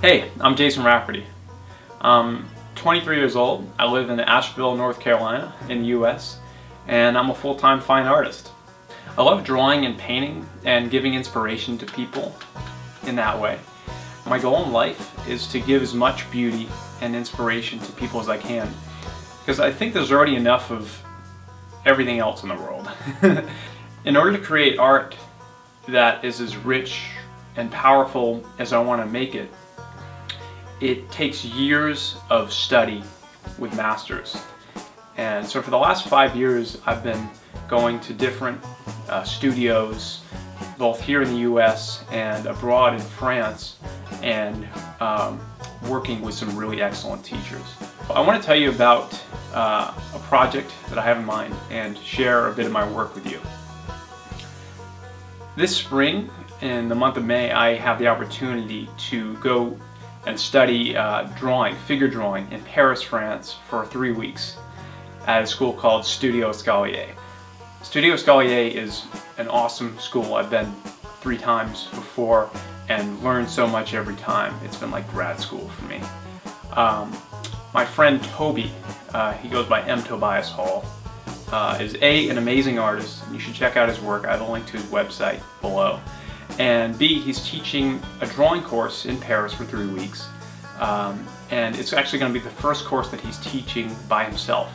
Hey, I'm Jason Rafferty. I'm 23 years old. I live in Asheville, North Carolina in the US, and I'm a full-time fine artist. I love drawing and painting and giving inspiration to people in that way. My goal in life is to give as much beauty and inspiration to people as I can because I think there's already enough of everything else in the world. in order to create art that is as rich and powerful as I want to make it, it takes years of study with masters. And so for the last five years, I've been going to different uh, studios, both here in the US and abroad in France, and um, working with some really excellent teachers. I want to tell you about uh, a project that I have in mind and share a bit of my work with you. This spring, in the month of May, I have the opportunity to go and study uh, drawing, figure drawing in Paris, France for three weeks at a school called Studio Escalier. Studio Escalier is an awesome school. I've been three times before and learned so much every time. It's been like grad school for me. Um, my friend Toby, uh, he goes by M. Tobias Hall, uh, is A, an amazing artist, you should check out his work. I have a link to his website below and B, he's teaching a drawing course in Paris for three weeks. Um, and it's actually going to be the first course that he's teaching by himself.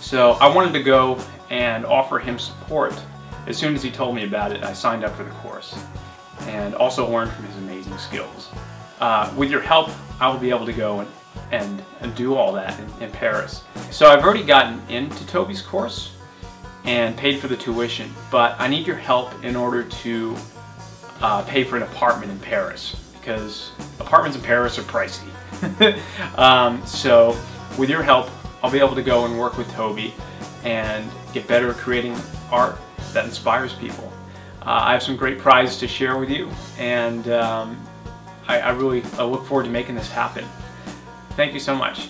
So I wanted to go and offer him support. As soon as he told me about it, I signed up for the course and also learned from his amazing skills. Uh, with your help, I will be able to go and, and, and do all that in, in Paris. So I've already gotten into Toby's course and paid for the tuition, but I need your help in order to uh, pay for an apartment in Paris because apartments in Paris are pricey. um, so with your help, I'll be able to go and work with Toby and get better at creating art that inspires people. Uh, I have some great prizes to share with you and um, I, I really I look forward to making this happen. Thank you so much.